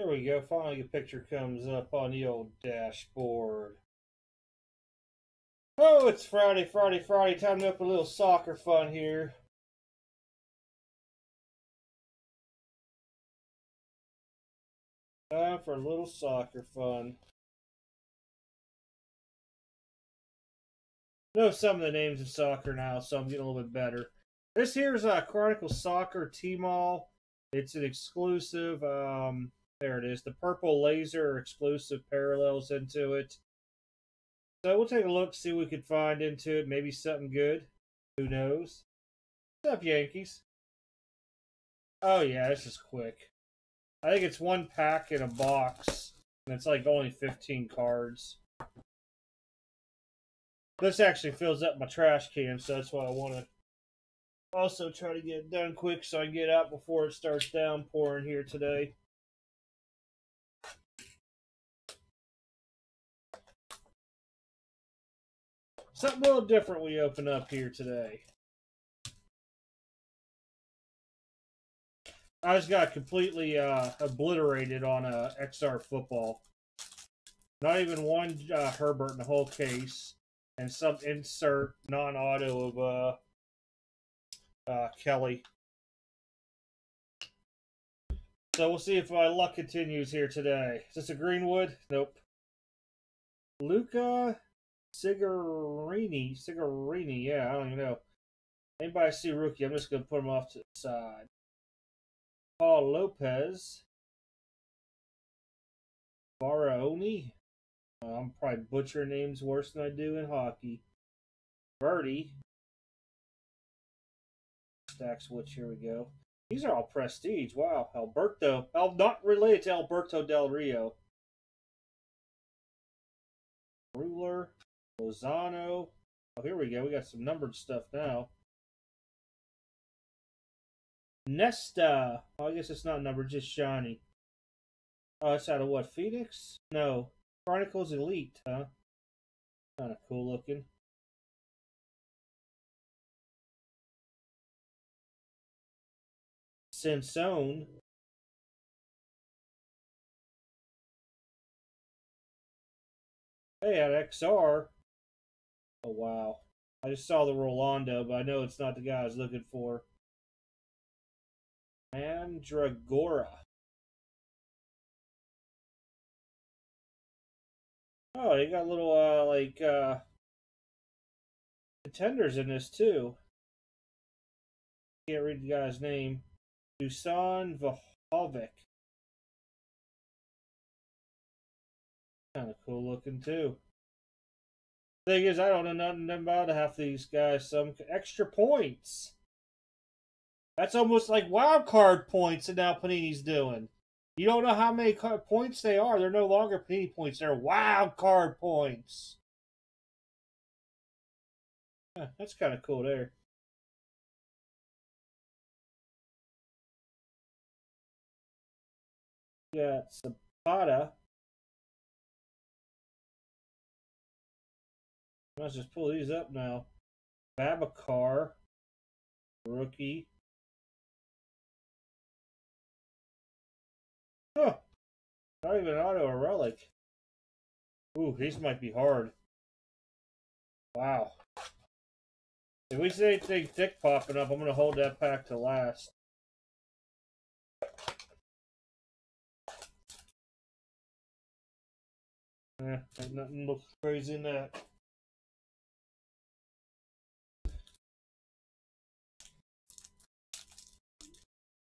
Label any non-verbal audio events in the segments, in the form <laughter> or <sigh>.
There we go. Finally, a picture comes up on the old dashboard. Oh, it's Friday, Friday, Friday. Time to up a little soccer fun here. Time for a little soccer fun. know some of the names of soccer now, so I'm getting a little bit better. This here's uh, Chronicle Soccer Tmall. It's an exclusive. Um, there it is. The purple laser exclusive parallels into it. So we'll take a look, see what we can find into it. Maybe something good. Who knows? What's up, Yankees? Oh yeah, this is quick. I think it's one pack in a box, and it's like only 15 cards. This actually fills up my trash can, so that's why I want to also try to get it done quick so I can get out before it starts downpouring here today. Something a little different we open up here today. I just got completely uh, obliterated on a XR football. Not even one uh, Herbert in the whole case and some insert non-auto of uh, uh, Kelly. So we'll see if my luck continues here today. Is this a Greenwood? Nope. Luca Cigarini. Cigarini, yeah, I don't even know. Anybody see rookie, I'm just going to put him off to the side. Paul Lopez. Baroni. Uh, I'm probably butcher names worse than I do in hockey. Birdie. Stack switch, here we go. These are all prestige. Wow. Alberto. El, not related to Alberto Del Rio. Ruler. Lozano. Oh, here we go. We got some numbered stuff now. Nesta. Oh, I guess it's not numbered, just shiny. Oh, it's out of what? Phoenix? No. Chronicles Elite, huh? Kind of cool looking. Sansone. Hey, at XR. Oh, wow. I just saw the Rolando, but I know it's not the guy I was looking for. Mandragora. Oh, you got little uh like uh contenders in this too. Can't read the guy's name. Dusan Vlahovic. Kind of cool looking too. Thing is, I don't know nothing about half these guys. Some extra points. That's almost like wild card points that now Panini's doing. You don't know how many points they are. They're no longer penny points. They're wild card points. That's kind of cool there. Got Zapata. Let's just pull these up now. Babacar. Rookie. Huh. Not even auto or relic. Ooh, these might be hard. Wow. If we see anything thick popping up, I'm going to hold that pack to last. Eh, nothing looks crazy in that.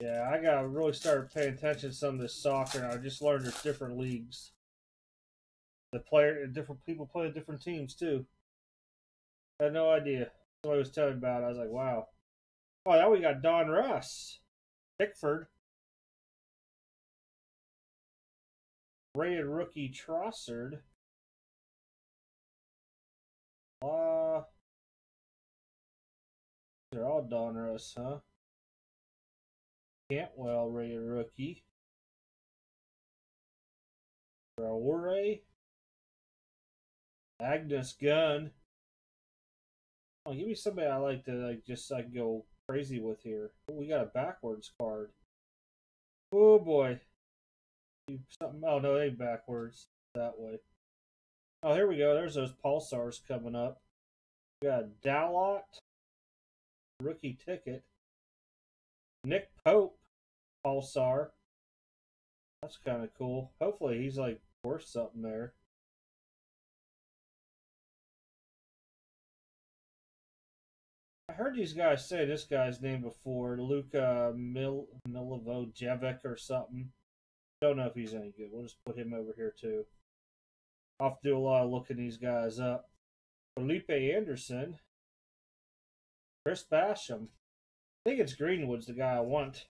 Yeah, I gotta really start paying attention to some of this soccer. And I just learned there's different leagues. The player, different people play different teams too. I had no idea. Somebody was telling me about it. I was like, wow. Oh, now we got Donruss, Pickford, rated rookie Trossard. Uh, they're all Donruss, huh? Cantwell rookie. Traore. Angus Gunn. Oh, give me somebody I like to like just like go crazy with here. We got a backwards card. Oh boy. something. Oh no, they backwards that way. Oh, here we go. There's those pulsars coming up. We got Dalot, rookie ticket. Nick Pope, pulsar. That's kind of cool. Hopefully, he's like worth something there. I heard these guys say this guy's name before, Luka Mil- or something. Don't know if he's any good. We'll just put him over here too. I'll have to do a lot of looking these guys up. Felipe Anderson. Chris Basham. I think it's Greenwood's the guy I want.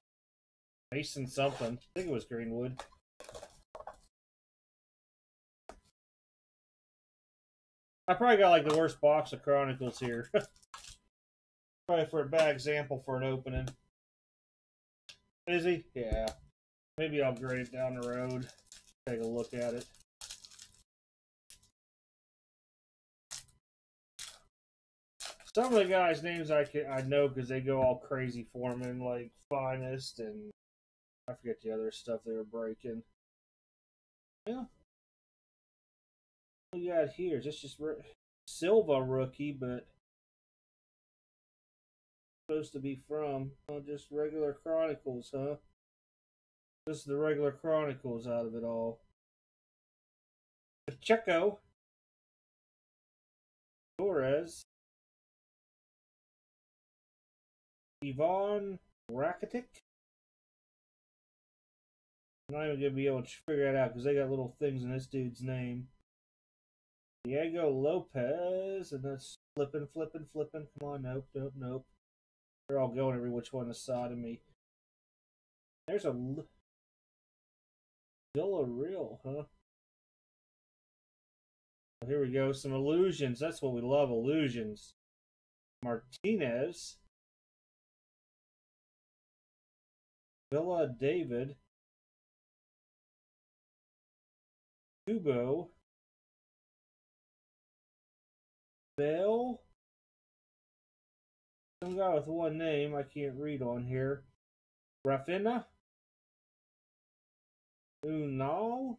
Mason something. I think it was Greenwood. I probably got like the worst box of Chronicles here. <laughs> probably for a bad example for an opening. Is he? Yeah. Maybe I'll grade it down the road. Take a look at it. Some of the guys' names I can I know because they go all crazy for me, like Finest and I forget the other stuff they were breaking. Yeah. What you got here? Just just Silva rookie, but supposed to be from oh, just regular Chronicles, huh? Just the regular Chronicles out of it all. Pacheco. Torres. Ivan Rakitic. I'm not even gonna be able to figure it out because they got little things in this dude's name. Diego Lopez, and that's flipping, flipping, flipping. Come on, nope, nope, nope. They're all going every which one aside of me. There's a Villarreal, huh? Here we go. Some illusions. That's what we love, illusions. Martinez. Villa David. Kubo. Bell. Some guy with one name I can't read on here. Rafinha. Unal.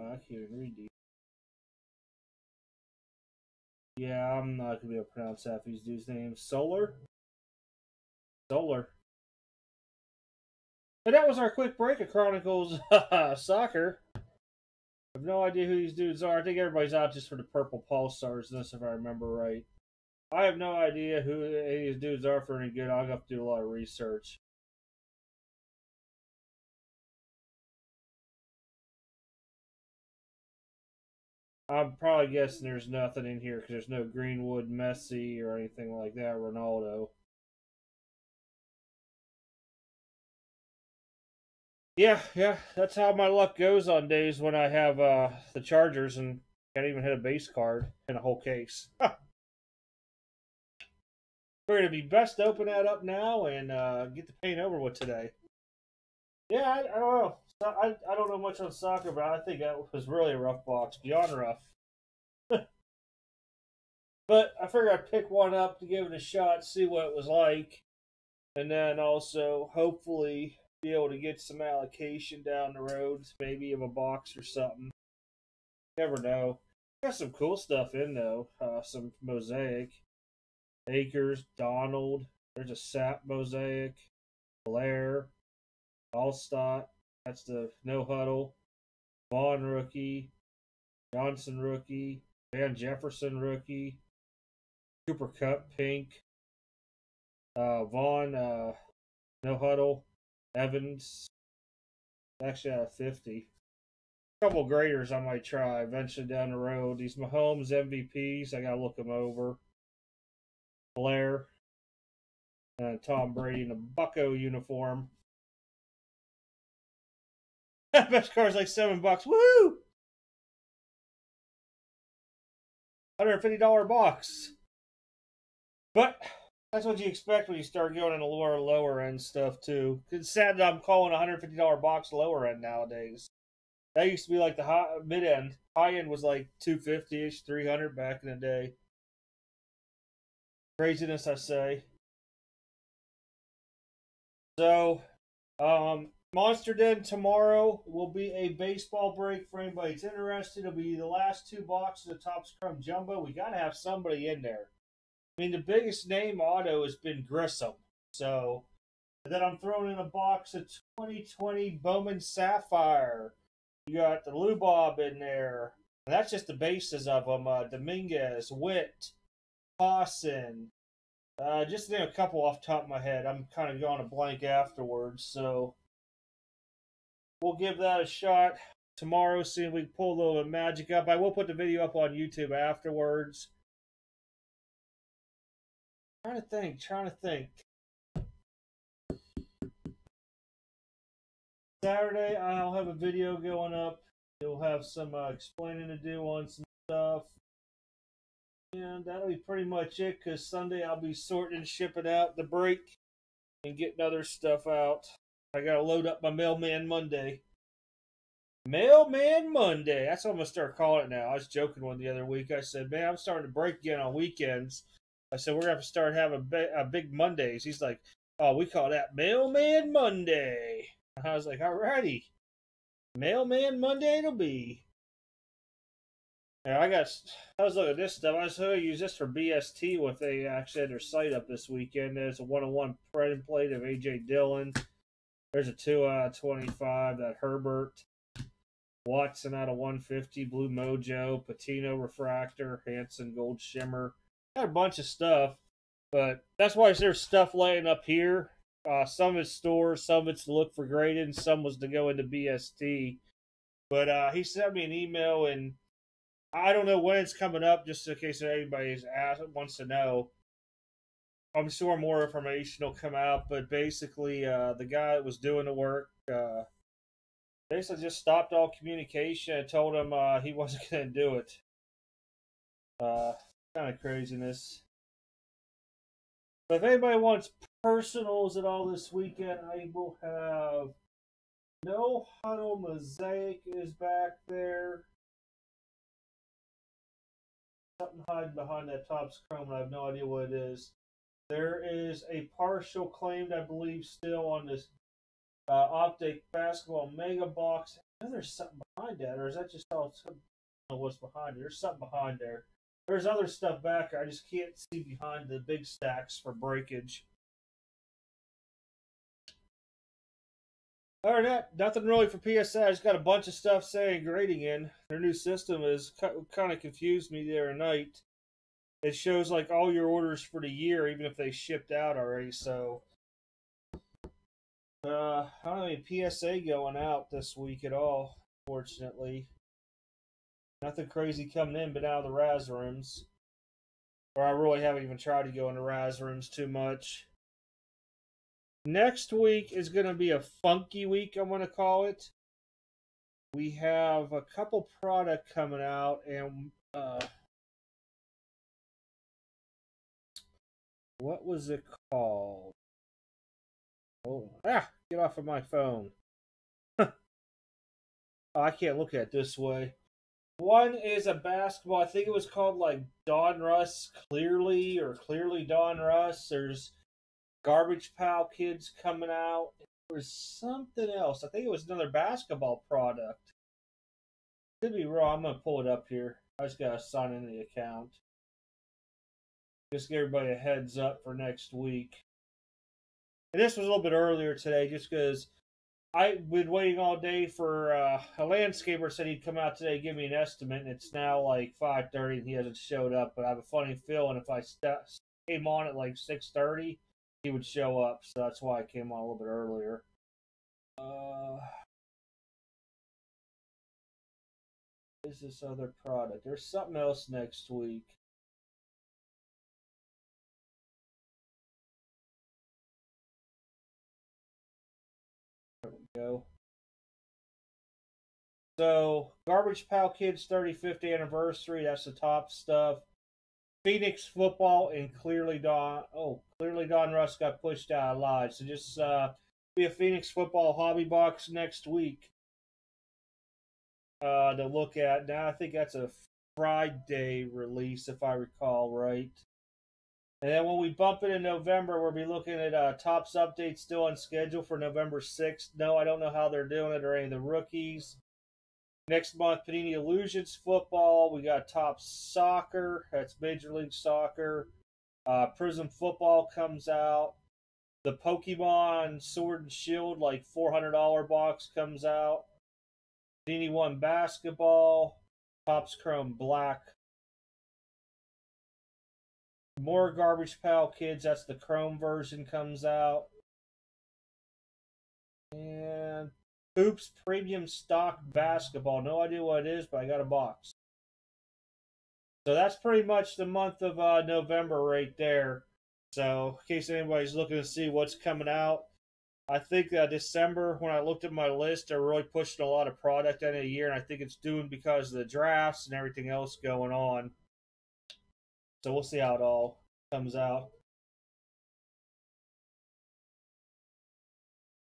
I can't read these. Yeah, I'm not gonna be able to pronounce half these dudes' names. Solar. Solar. And that was our quick break of Chronicles <laughs> uh, Soccer. I have no idea who these dudes are. I think everybody's out just for the purple pulsars, this if I remember right. I have no idea who any of these dudes are for any good. I'll have to do a lot of research. I'm probably guessing there's nothing in here because there's no Greenwood, Messi, or anything like that. Ronaldo. Yeah, yeah, that's how my luck goes on days when I have uh, the Chargers and can't even hit a base card in a whole case. <laughs> We're gonna be best to open that up now and uh, get the paint over with today. Yeah, I, I don't know. I, I don't know much on soccer, but I think that was really a rough box, beyond rough. <laughs> but I figured I'd pick one up to give it a shot, see what it was like, and then also hopefully be able to get some allocation down the road, maybe of a box or something. Never know. Got some cool stuff in though. Uh, some mosaic. Akers, Donald. There's a Sap mosaic. Blair. Alstott. That's the no huddle. Vaughn rookie. Johnson rookie. Van Jefferson rookie. Cooper Kupp pink. Uh, Vaughn uh, no huddle. Evans. Actually out of 50. A couple graders I might try eventually down the road. These Mahomes MVPs, I gotta look them over. Blair. And Tom Brady in a bucko uniform. <laughs> Best car is like seven bucks. Woo! $150 box. But that's what you expect when you start going in the lower lower end stuff too. It's sad that I'm calling a $150 box lower end nowadays. That used to be like the high mid end. High end was like 250 ish, 300 back in the day. Craziness, I say. So, um, Monster Den tomorrow will be a baseball break for anybody that's interested. It'll be the last two boxes of Topps Chrome Jumbo. We got to have somebody in there. I mean, the biggest name auto has been Grissom. So then I'm throwing in a box of 2020 Bowman Sapphire. You got the Lubob in there. And that's just the bases of them. Uh, Dominguez, Witt, Pawson. Uh, just name a couple off top of my head. I'm kind of going a blank afterwards. So we'll give that a shot tomorrow. See if we can pull a little bit of magic up. I will put the video up on YouTube afterwards. Trying to think, trying to think. Saturday, I'll have a video going up. It'll have some uh, explaining to do on some stuff. And that'll be pretty much it because Sunday I'll be sorting and shipping out the break and getting other stuff out. I gotta load up my Mailman Monday. Mailman Monday. That's what I'm gonna start calling it now. I was joking one the other week. I said, "Man, I'm starting to break again on weekends." I said, "We're gonna have to start having uh, big Mondays." He's like, "Oh, we call that Mailman Monday." I was like, all righty. Mailman Monday it'll be." Yeah, I got. I was looking at this stuff. I was going to use this for BST with they actually had their site up this weekend. There's a one-on-one print plate of AJ Dillon. There's a two out of twenty-five that Herbert. Watson out of 150, Blue Mojo, Patino Refractor, Hanson Gold Shimmer. Got a bunch of stuff, but that's why there's stuff laying up here. Uh, some of it's stores, some of it's to look for grading, some was to go into BST. But uh, he sent me an email, and I don't know when it's coming up, just in case anybody's asked, wants to know. I'm sure more information will come out, but basically, uh, the guy that was doing the work uh, basically just stopped all communication and told him uh, he <laughs> wasn't going to do it. Kind of craziness. But if anybody wants personals at all this weekend, I will have No Huddle Mosaic is back there. Something hiding behind that Topps Chrome, and I have no idea what it is. There is a partial claimed, I believe, still on this uh, Optic Basketball Mega Box. I know there's something behind that, or is that just all? I don't know what's behind it. There's something behind there. There's other stuff back. I just can't see behind the big stacks for breakage. Other than that, nothing really for PSA. I just got a bunch of stuff saying grading in. Their new system is kind of confused me the other night. It shows like all your orders for the year, even if they shipped out already. So uh, I don't have any PSA going out this week at all, fortunately. Nothing crazy coming in, but out of the Raz rooms. Or I really haven't even tried to go into Raz rooms too much. Next week is going to be a funky week, I'm going to call it. We have a couple product coming out, and uh, what was it called? Oh, ah, get off of my phone. <laughs> oh, I can't look at it this way. One is a basketball. I think it was called like Donruss Clearly or Clearly Donruss. There's Garbage Pail Kids coming out. There was something else. I think it was another basketball product. Could be wrong. I'm gonna pull it up here. I just gotta sign in the account. Just give everybody a heads up for next week. And this was a little bit earlier today, just because I've been waiting all day for uh, a landscaper said he'd come out today, give me an estimate, and it's now like five thirty, and he hasn't showed up. But I have a funny feeling if I st- came on at like six thirty, he would show up. So that's why I came on a little bit earlier. Uh, is this other product? There's something else next week. So, Garbage Pail Kids 35th anniversary, that's the top stuff. Phoenix football and clearly Don oh, clearly Donruss got pushed out live. So just uh be a Phoenix football hobby box next week. Uh to look at. Now I think that's a Friday release if I recall right. And then when we bump it in November, we'll be looking at uh, Topps updates still on schedule for November 6th. No, I don't know how they're doing it or any of the rookies. Next month, Panini Illusions football. We got Topps Soccer. That's Major League Soccer. Uh, Prizm football comes out. The Pokemon Sword and Shield, like $400 box, comes out. Panini One basketball. Topps Chrome Black. More Garbage Pail Kids. That's the Chrome version comes out. And Hoops Premium Stock Basketball. No idea what it is, but I got a box. So that's pretty much the month of uh, November right there. So in case anybody's looking to see what's coming out, I think uh, December when I looked at my list, they're really pushing a lot of product in a year, and I think it's doing because of the drafts and everything else going on. So we'll see how it all comes out.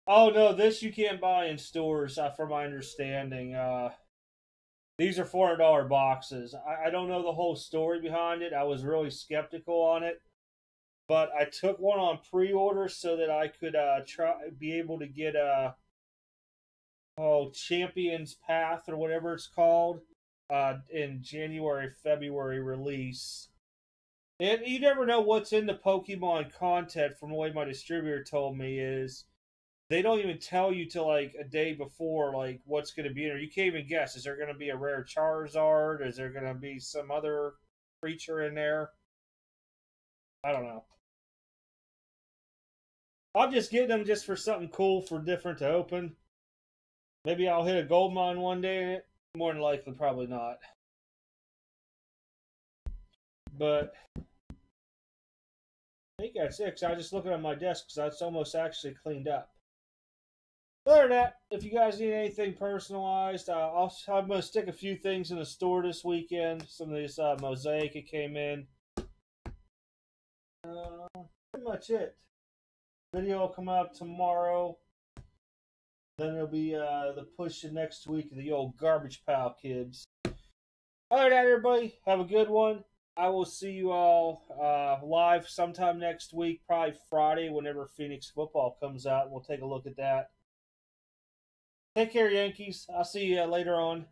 Oh no, this you can't buy in stores, uh, from my understanding. Uh, these are four hundred dollar boxes. I, I don't know the whole story behind it. I was really skeptical on it, but I took one on pre order so that I could uh, try be able to get a oh Champions Path or whatever it's called uh, in January February release. And you never know what's in the Pokemon content. From the way my distributor told me is they don't even tell you till like a day before like what's going to be in there. You can't even guess. Is there going to be a rare Charizard? Is there going to be some other creature in there? I don't know. I'm just getting them just for something cool for different to open. Maybe I'll hit a gold mine one day in it. More than likely, probably not. But I think that's it. I just looking at my desk because that's almost actually cleaned up. Other than that, if you guys need anything personalized, uh, I'll, I'm going to stick a few things in the store this weekend. Some of this uh, mosaic that came in. Uh, pretty much it. Video will come out tomorrow. Then it'll be uh, the push of next week of the old Garbage Pail Kids. Other than everybody, have a good one. I will see you all uh, live sometime next week, probably Friday, whenever Phoenix football comes out. We'll take a look at that. Take care, Yankees. I'll see you later on.